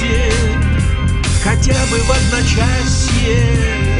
счастье Хотя бы в одночасье.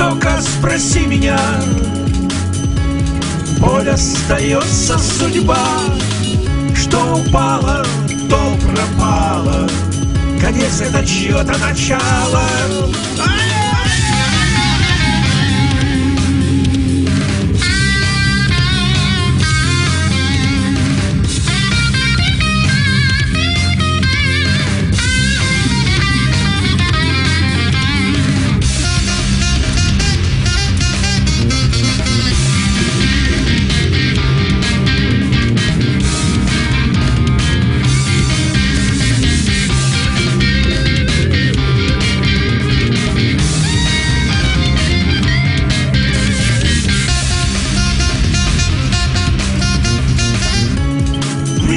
Жестоко спроси меня. Боль остается судьба. Что упало, то пропало. Конец это чье-то начало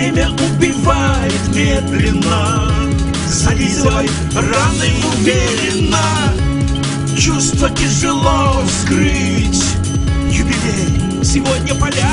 Время убивает медленно. Зализывай раны уверенно Чувство тяжело скрыть Юбилей. Сегодня крыть